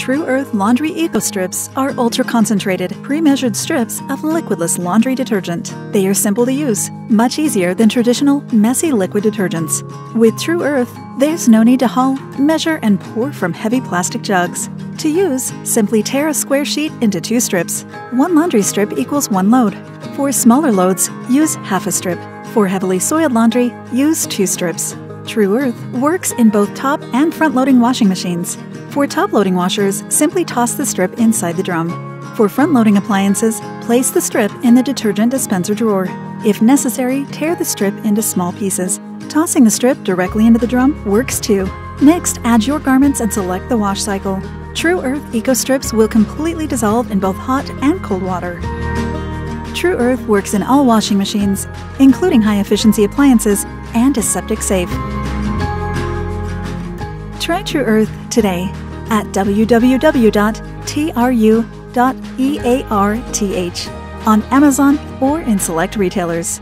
Tru Earth Laundry Eco Strips are ultra concentrated, pre measured strips of liquidless laundry detergent. They are simple to use, much easier than traditional, messy liquid detergents. With Tru Earth, there's no need to haul, measure, and pour from heavy plastic jugs. To use, simply tear a square sheet into two strips. One laundry strip equals one load. For smaller loads, use half a strip. For heavily soiled laundry, use two strips. Tru Earth works in both top and front loading washing machines. For top loading washers, simply toss the strip inside the drum. For front loading appliances, place the strip in the detergent dispenser drawer. If necessary, tear the strip into small pieces. Tossing the strip directly into the drum works too. Next, add your garments and select the wash cycle. Tru Earth Eco Strips will completely dissolve in both hot and cold water. Tru Earth works in all washing machines, including high efficiency appliances, and is septic safe. Try Tru Earth today at www.tru.earth on Amazon or in select retailers.